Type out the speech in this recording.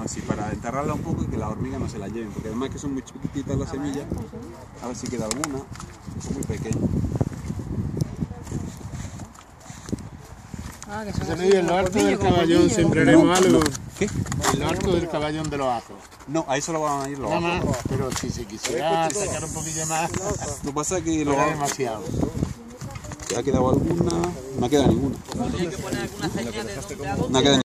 así, para enterrarla un poco y que las hormigas no se la lleven, porque además que son muy chiquititas las semillas, a ver si queda alguna, son muy pequeñas. Ah, que Se me en lo del caballón sembraremos algo. ¿Qué? En lo alto del caballón de los ajos. No, ahí solo van a ir los Nada más, pero si se quisiera sacar un poquillo más, Lo que pasa que lo era demasiado. ¿te ha quedado alguna? No ha quedado ninguna. Que poner alguna de. No ha quedado